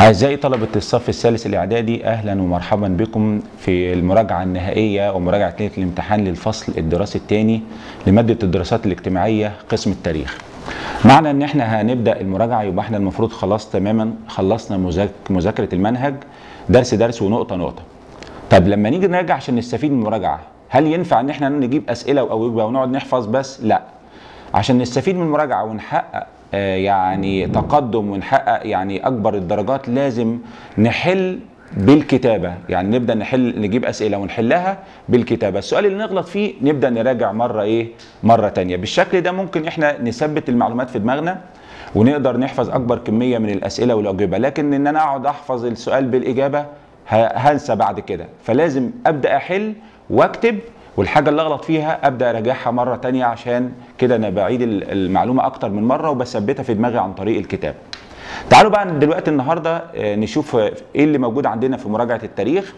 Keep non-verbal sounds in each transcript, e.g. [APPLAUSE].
أعزائي طلبة الصف الثالث الإعدادي أهلا ومرحبا بكم في المراجعة النهائية ومراجعة ليلة الامتحان للفصل الدراسي الثاني لمادة الدراسات الاجتماعية قسم التاريخ. معنى إن إحنا هنبدأ المراجعة يبقى إحنا المفروض خلاص تماما خلصنا مذاك- مذاكرة المنهج درس درس ونقطة نقطة. طب لما نيجي نراجع عشان نستفيد من المراجعة هل ينفع إن إحنا نجيب أسئلة وأجوبة ونقعد نحفظ بس؟ لأ. عشان نستفيد من المراجعة ونحقق يعني تقدم ونحقق يعني أكبر الدرجات لازم نحل بالكتابة. يعني نبدأ نحل نجيب أسئلة ونحلها بالكتابة. السؤال اللي نغلط فيه نبدأ نراجع مرة إيه؟ مرة تانية. بالشكل ده ممكن إحنا نثبت المعلومات في دماغنا ونقدر نحفظ أكبر كمية من الأسئلة والأجوبة. لكن إن أنا أقعد أحفظ السؤال بالإجابة ه- هنسى بعد كده. فلازم أبدأ أحل وأكتب والحاجة اللي أغلط فيها أبدأ أراجعها مرة تانية عشان كده أنا بعيد ال- المعلومة أكتر من مرة وبثبتها في دماغي عن طريق الكتاب. تعالوا بقى دلوقتي النهاردة آه، نشوف إيه اللي موجود عندنا في مراجعة التاريخ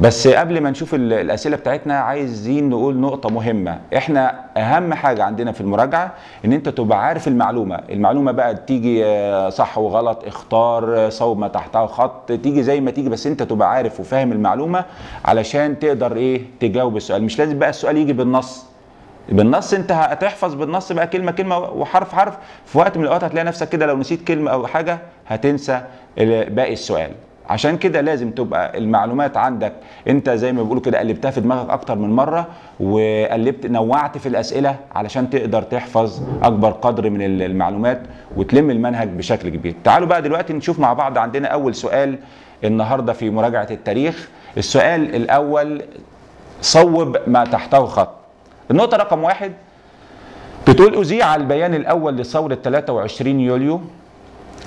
بس قبل ما نشوف ال- الأسئلة بتاعتنا عايزين نقول نقطة مهمة. إحنا أهم حاجة عندنا في المراجعة إن أنت تبقى عارف المعلومة. المعلومة بقى تيجي آه، صح وغلط اختار آه، صوب ما تحتها خط تيجي زي ما تيجي بس أنت تبقى عارف وفاهم المعلومة علشان تقدر إيه؟ تجاوب السؤال. مش لازم بقى السؤال يجي بالنص. بالنص أنت هتحفظ بالنص بقى كلمة كلمة وحرف حرف. في وقت من الأوقات هتلاقي نفسك كده لو نسيت كلمة أو حاجة هتنسى باقي السؤال. عشان كده لازم تبقى المعلومات عندك. انت زي ما بيقولوا كده قلبتها في دماغك أكتر من مرة وقلبت نوعت في الأسئلة علشان تقدر تحفظ أكبر قدر من ال- المعلومات وتلم المنهج بشكل كبير. تعالوا بقى دلوقتي نشوف مع بعض عندنا أول سؤال النهارده في مراجعة التاريخ. السؤال الأول صوب ما تحته خط. النقطة رقم واحد بتقول أذيع البيان الأول لثورة 23 يوليو.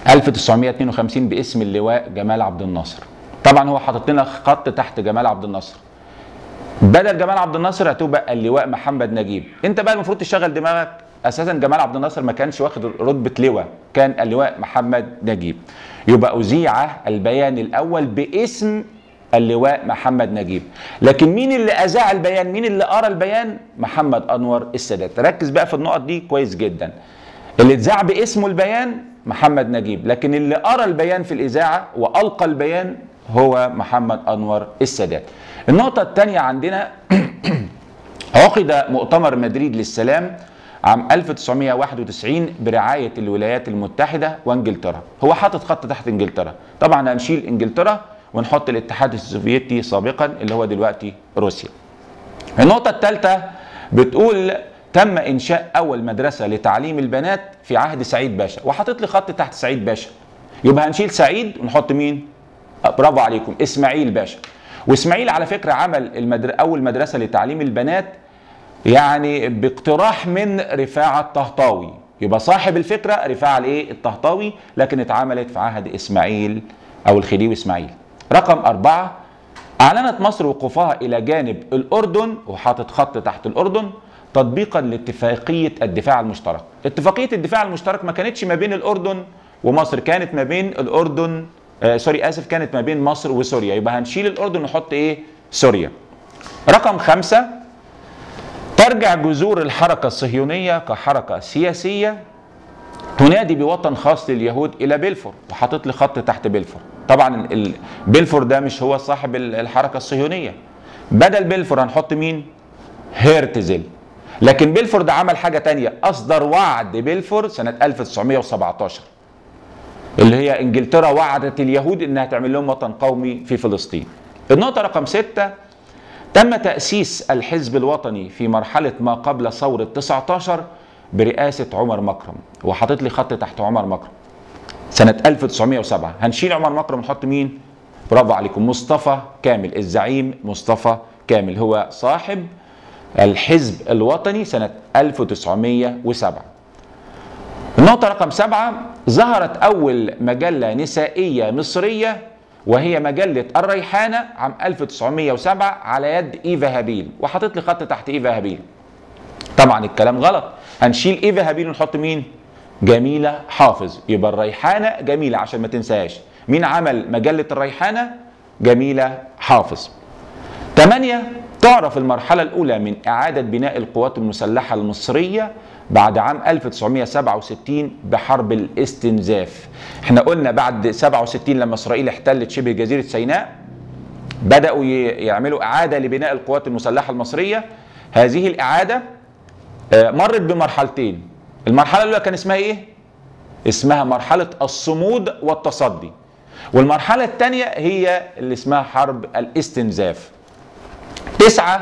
1952 باسم اللواء جمال عبد الناصر. طبعا هو حاطط لنا خط تحت جمال عبد الناصر. بدل جمال عبد الناصر هتبقى اللواء محمد نجيب. انت بقى المفروض تشغل دماغك أساسا جمال عبد الناصر ما كانش واخد رتبة لواء كان اللواء محمد نجيب. يبقى أذيع البيان الأول باسم اللواء محمد نجيب. لكن مين اللي أذاع البيان؟ مين اللي قرأ البيان؟ محمد أنور السادات. ركز بقى في النقط دي كويس جدا. اللي اتذاع باسمه البيان محمد نجيب. لكن اللي قرا البيان في الإذاعة وألقى البيان هو محمد أنور السادات. النقطة الثانية عندنا [CLEARS THROAT] عقد مؤتمر مدريد للسلام عام 1991 برعاية الولايات المتحدة وإنجلترا. هو حاطط خط تحت إنجلترا. طبعا هنشيل إنجلترا ونحط الاتحاد السوفيتي سابقا اللي هو دلوقتي روسيا. النقطة الثالثة بتقول تم إنشاء أول مدرسة لتعليم البنات في عهد سعيد باشا. وحاطط لي خط تحت سعيد باشا. يبقى هنشيل سعيد ونحط مين؟ آه، برافو عليكم إسماعيل باشا. وإسماعيل على فكرة عمل المدر... أول مدرسة لتعليم البنات يعني باقتراح من رفاعة الطهطاوي. يبقى صاحب الفكرة رفاعة الإيه؟ الطهطاوي لكن اتعملت في عهد إسماعيل أو الخديوي إسماعيل. رقم أربعة أعلنت مصر وقوفها إلى جانب الأردن وحاطط خط تحت الأردن. تطبيقا لاتفاقية الدفاع المشترك. اتفاقية الدفاع المشترك ما كانتش ما بين الأردن ومصر كانت ما بين الأردن آه سوري آسف كانت ما بين مصر وسوريا. يبقى هنشيل الأردن ونحط إيه؟ سوريا. رقم خمسة ترجع جذور الحركة الصهيونية كحركة سياسية تنادي بوطن خاص لليهود إلى بلفور وحاطط لي خط تحت بلفور طبعا بلفور ده مش هو صاحب ال- الحركة الصهيونية. بدل بلفور هنحط مين؟ هيرتزل لكن بلفور ده عمل حاجة تانية. أصدر وعد بلفور سنة 1917 اللي هي إنجلترا وعدت اليهود إنها تعمل لهم وطن قومي في فلسطين. النقطة رقم ستة تم تأسيس الحزب الوطني في مرحلة ما قبل ثورة 19 برئاسة عمر مكرم وحاطط لي خط تحت عمر مكرم. سنة 1907 هنشيل عمر مكرم ونحط مين؟ برافو عليكم مصطفى كامل الزعيم. مصطفى كامل هو صاحب الحزب الوطني سنة 1907 النقطة رقم سبعة ظهرت أول مجلة نسائية مصرية وهي مجلة الريحانة عام 1907 على يد إيفا هابيل. وحاطط لي خط تحت إيفا هابيل. طبعا الكلام غلط. هنشيل إيفا هابيل ونحط مين؟ جميلة حافظ. يبقى الريحانة جميلة عشان ما تنساهاش. مين عمل مجلة الريحانة؟ جميلة حافظ. ثمانية تعرف المرحلة الأولى من إعادة بناء القوات المسلحة المصرية بعد عام 1967 بحرب الاستنزاف. إحنا قلنا بعد 67 لما إسرائيل احتلت شبه جزيرة سيناء بدأوا يعملوا إعادة لبناء القوات المسلحة المصرية. هذه الإعادة مرت بمرحلتين. المرحلة الأولى كان اسمها إيه؟ اسمها مرحلة الصمود والتصدي. والمرحلة الثانية هي اللي اسمها حرب الاستنزاف. تسعة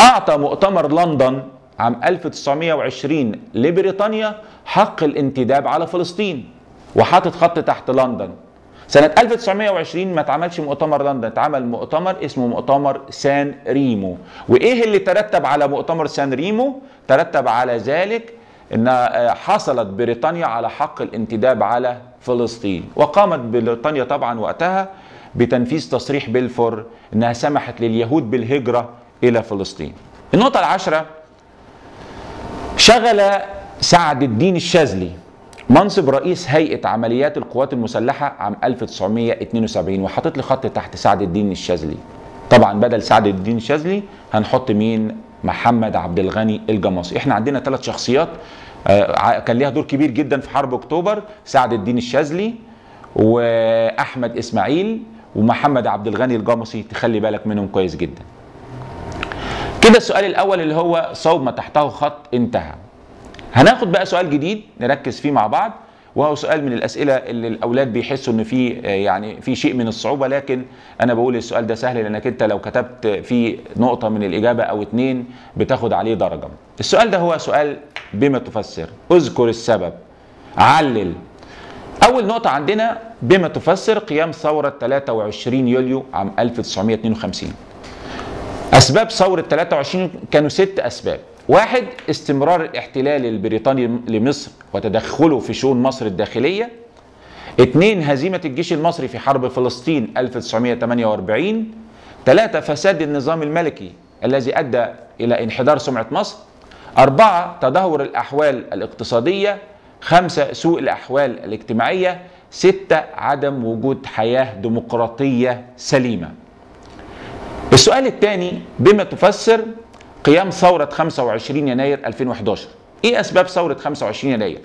أعطى مؤتمر لندن عام 1920 لبريطانيا حق الانتداب على فلسطين وحاطط خط تحت لندن. سنة 1920 ما اتعملش مؤتمر لندن اتعمل مؤتمر اسمه مؤتمر سان ريمو. وإيه اللي ترتب على مؤتمر سان ريمو؟ ترتب على ذلك إن حصلت بريطانيا على حق الانتداب على فلسطين. وقامت بريطانيا طبعا وقتها بتنفيذ تصريح بلفور إنها سمحت لليهود بالهجرة إلى فلسطين. النقطة العاشرة شغل سعد الدين الشاذلي منصب رئيس هيئة عمليات القوات المسلحة عام 1972 وحاطط لي خط تحت سعد الدين الشاذلي. طبعا بدل سعد الدين الشاذلي هنحط مين؟ محمد عبد الغني الجماصي. إحنا عندنا ثلاث شخصيات كان ليها دور كبير جدا في حرب أكتوبر سعد الدين الشاذلي وأحمد إسماعيل ومحمد عبد الغني الجمصي تخلي بالك منهم كويس جدا. كده السؤال الأول اللي هو صوب ما تحته خط انتهى. هناخد بقى سؤال جديد نركز فيه مع بعض وهو سؤال من الأسئلة اللي الأولاد بيحسوا إن في يعني في شيء من الصعوبة لكن أنا بقول السؤال ده سهل لأنك أنت لو كتبت فيه نقطة من الإجابة أو اتنين بتاخد عليه درجة. السؤال ده هو سؤال بما تفسر. اذكر السبب. علل. أول نقطة عندنا بما تفسر قيام ثورة 23 يوليو عام 1952 أسباب ثورة 23 كانوا ست أسباب. واحد استمرار الاحتلال البريطاني لمصر وتدخله في شؤون مصر الداخلية. اثنين هزيمة الجيش المصري في حرب فلسطين 1948 ثلاثة فساد النظام الملكي الذي أدى إلى انحدار سمعة مصر. أربعة تدهور الأحوال الاقتصادية. خمسة سوء الأحوال الاجتماعية. ستة عدم وجود حياة ديمقراطية سليمة. السؤال الثاني بما تفسر قيام ثورة 25 يناير 2011 إيه أسباب ثورة 25 يناير؟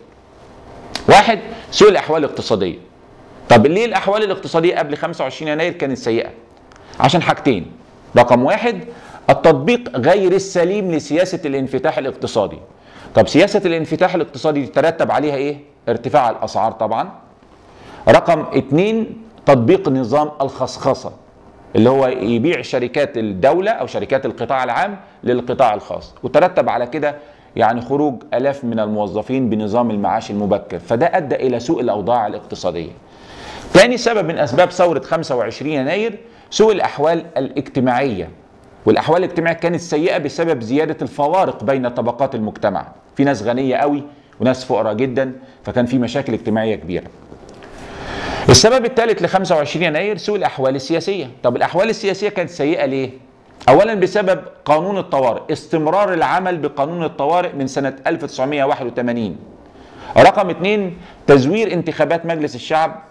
واحد سوء الأحوال الاقتصادية. طب ليه الأحوال الاقتصادية قبل 25 يناير كانت سيئة؟ عشان حاجتين. رقم واحد التطبيق غير السليم لسياسة الانفتاح الاقتصادي. طب سياسة الانفتاح الاقتصادي تترتب عليها إيه؟ ارتفاع الأسعار طبعا. رقم اتنين تطبيق نظام الخصخصة اللي هو يبيع شركات الدولة أو شركات القطاع العام للقطاع الخاص. وترتب على كده يعني خروج ألاف من الموظفين بنظام المعاش المبكر. فده أدى إلى سوء الأوضاع الاقتصادية. ثاني سبب من أسباب ثورة 25 يناير سوء الأحوال الاجتماعية. والأحوال الاجتماعية كانت سيئة بسبب زيادة الفوارق بين طبقات المجتمع. في ناس غنية قوي وناس فقراء جدا فكان في مشاكل اجتماعية كبيرة السبب الثالث ل 25 يناير سوء الأحوال السياسية، طب الأحوال السياسية كانت سيئة ليه؟ اولا بسبب قانون الطوارئ، استمرار العمل بقانون الطوارئ من سنة 1981. رقم اثنين تزوير انتخابات مجلس الشعب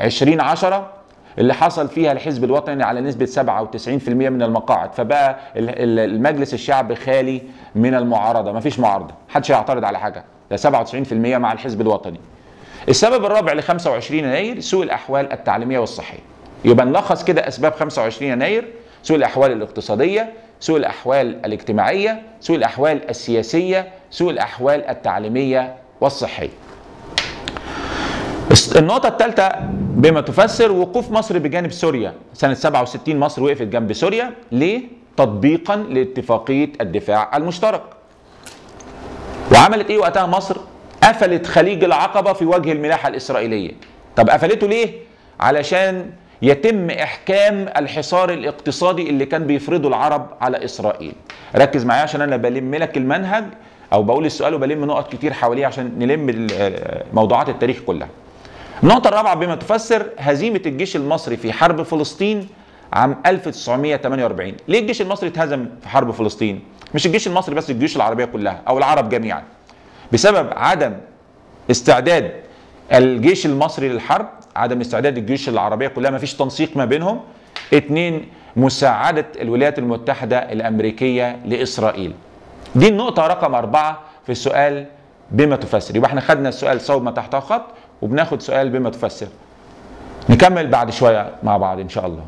2010 اللي حصل فيها الحزب الوطني على نسبة 97% من المقاعد فبقى المجلس الشعب خالي من المعارضة مفيش معارضة محدش هيعترض على حاجة ده 97% مع الحزب الوطني السبب الرابع ل 25 يناير سوء الأحوال التعليمية والصحية. يبقى نلخص كده أسباب 25 يناير سوء الأحوال الاقتصادية، سوء الأحوال الاجتماعية، سوء الأحوال السياسية، سوء الأحوال التعليمية والصحية. النقطة الثالثة بما تفسر وقوف مصر بجانب سوريا سنة 67 مصر وقفت جنب سوريا ليه؟ تطبيقا لاتفاقية الدفاع المشترك. وعملت إيه وقتها مصر؟ قفلت خليج العقبة في وجه الملاحة الإسرائيلية طب قفلته ليه علشان يتم إحكام الحصار الاقتصادي اللي كان بيفرضه العرب على إسرائيل ركز معايا عشان أنا بلم لك المنهج أو بقول السؤال وبلم نقط كتير حواليه عشان نلم موضوعات التاريخ كلها النقطة الرابعة بما تفسر هزيمة الجيش المصري في حرب فلسطين عام 1948 ليه الجيش المصري اتهزم في حرب فلسطين؟ مش الجيش المصري بس الجيوش العربية كلها أو العرب جميعا. بسبب عدم استعداد الجيش المصري للحرب عدم استعداد الجيوش العربية كلها ما فيش تنسيق ما بينهم اتنين مساعدة الولايات المتحدة الأمريكية لإسرائيل. دي النقطة رقم أربعة في السؤال بما تفسر. يبقى إحنا خدنا السؤال صوب ما تحته خط. وبناخد سؤال بما تفسر. نكمل بعد شوية مع بعض إن شاء الله.